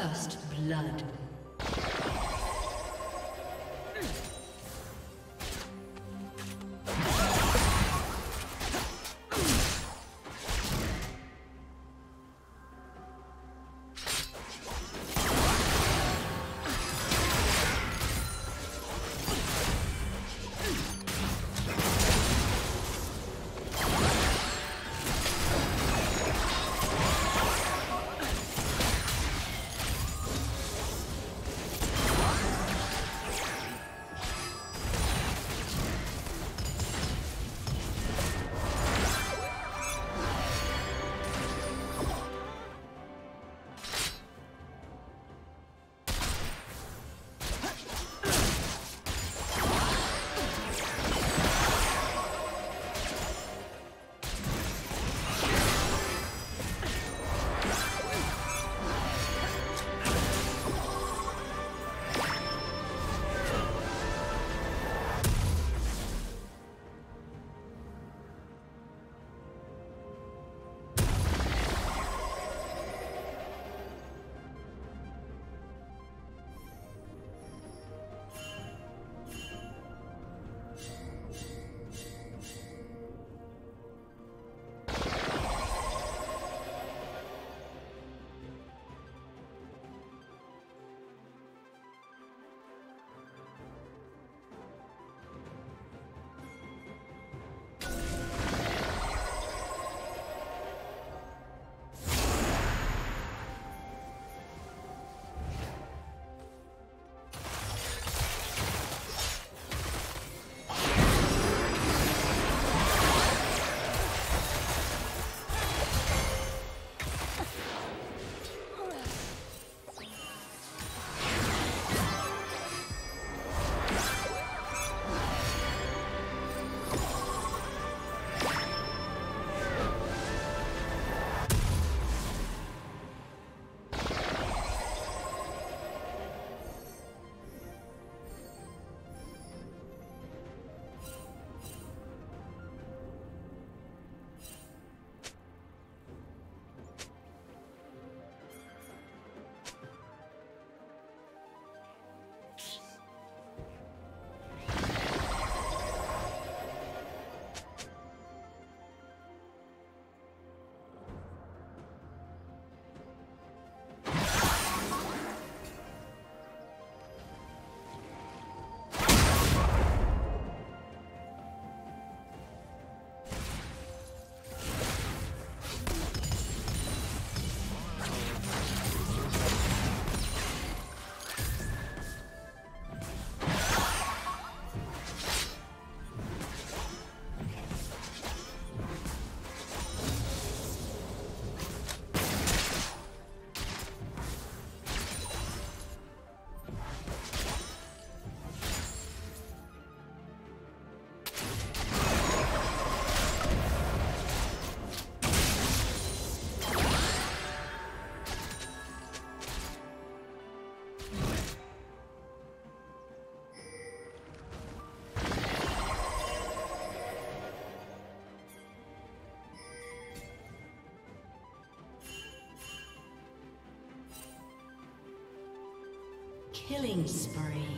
First blood. Killing spree.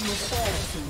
Fatality.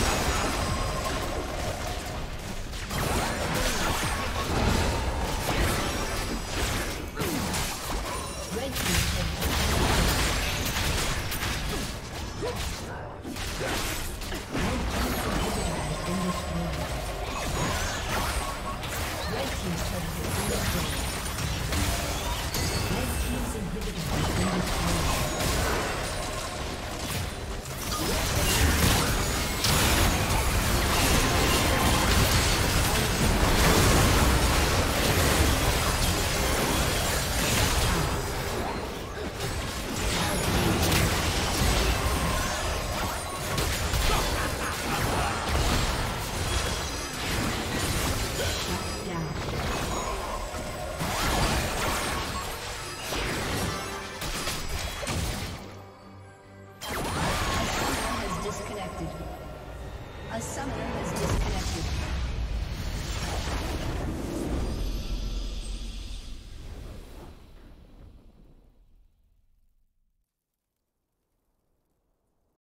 Red Team's inhibitor